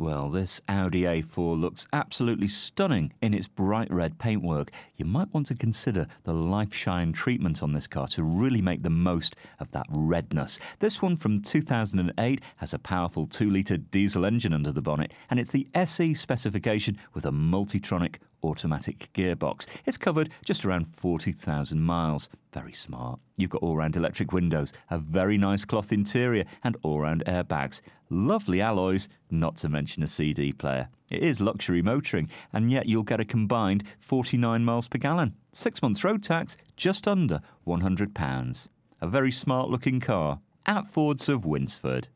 Well, this Audi A4 looks absolutely stunning in its bright red paintwork. You might want to consider the Life Shine treatment on this car to really make the most of that redness. This one from 2008 has a powerful 2 litre diesel engine under the bonnet, and it's the SE specification with a Multitronic automatic gearbox. It's covered just around 40,000 miles. Very smart. You've got all round electric windows, a very nice cloth interior, and all round airbags. Lovely alloys, not to mention a CD player. It is luxury motoring, and yet you'll get a combined 49 miles per gallon. Six months road tax, just under £100. A very smart looking car at Fords of Winsford.